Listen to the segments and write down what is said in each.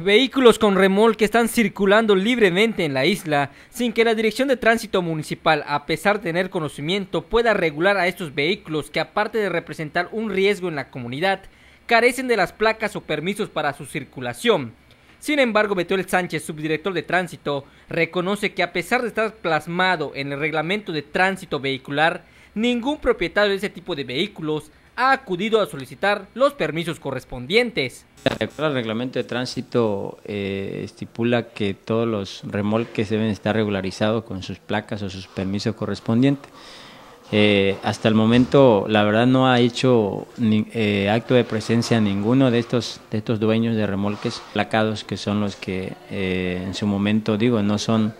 Vehículos con remolque están circulando libremente en la isla sin que la Dirección de Tránsito Municipal, a pesar de tener conocimiento, pueda regular a estos vehículos que aparte de representar un riesgo en la comunidad, carecen de las placas o permisos para su circulación. Sin embargo, Betuel Sánchez, subdirector de tránsito, reconoce que a pesar de estar plasmado en el reglamento de tránsito vehicular, ningún propietario de ese tipo de vehículos ha acudido a solicitar los permisos correspondientes. El reglamento de tránsito eh, estipula que todos los remolques deben estar regularizados con sus placas o sus permisos correspondientes. Eh, hasta el momento, la verdad, no ha hecho eh, acto de presencia ninguno de estos, de estos dueños de remolques placados, que son los que en su momento, digo, no son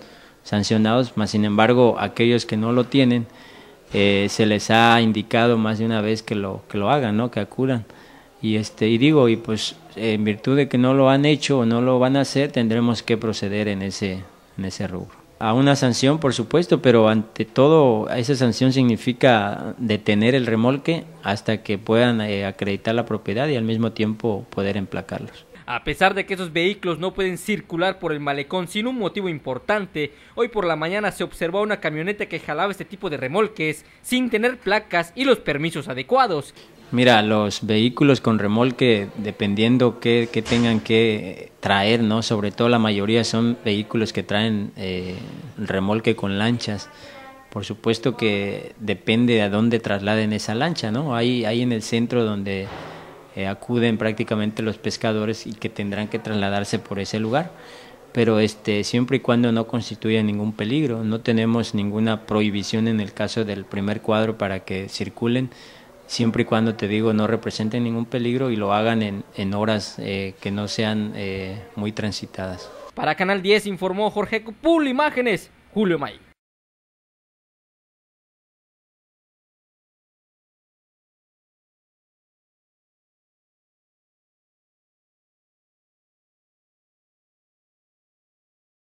sancionados, más sin embargo, aquellos que no lo tienen, eh, se les ha indicado más de una vez que lo, que lo hagan, ¿no? que acudan. Y, este, y digo, y pues en virtud de que no lo han hecho o no lo van a hacer, tendremos que proceder en ese, en ese rubro. A una sanción, por supuesto, pero ante todo esa sanción significa detener el remolque hasta que puedan eh, acreditar la propiedad y al mismo tiempo poder emplacarlos. A pesar de que esos vehículos no pueden circular por el malecón sin un motivo importante, hoy por la mañana se observó una camioneta que jalaba este tipo de remolques sin tener placas y los permisos adecuados. Mira, los vehículos con remolque, dependiendo qué, tengan que traer, ¿no? Sobre todo la mayoría son vehículos que traen eh, remolque con lanchas. Por supuesto que depende de a dónde trasladen esa lancha, ¿no? Hay, hay en el centro donde eh, acuden prácticamente los pescadores y que tendrán que trasladarse por ese lugar. Pero este siempre y cuando no constituya ningún peligro no tenemos ninguna prohibición en el caso del primer cuadro para que circulen. Siempre y cuando te digo no representen ningún peligro y lo hagan en, en horas eh, que no sean eh, muy transitadas. Para Canal 10 informó Jorge Cupul Imágenes Julio May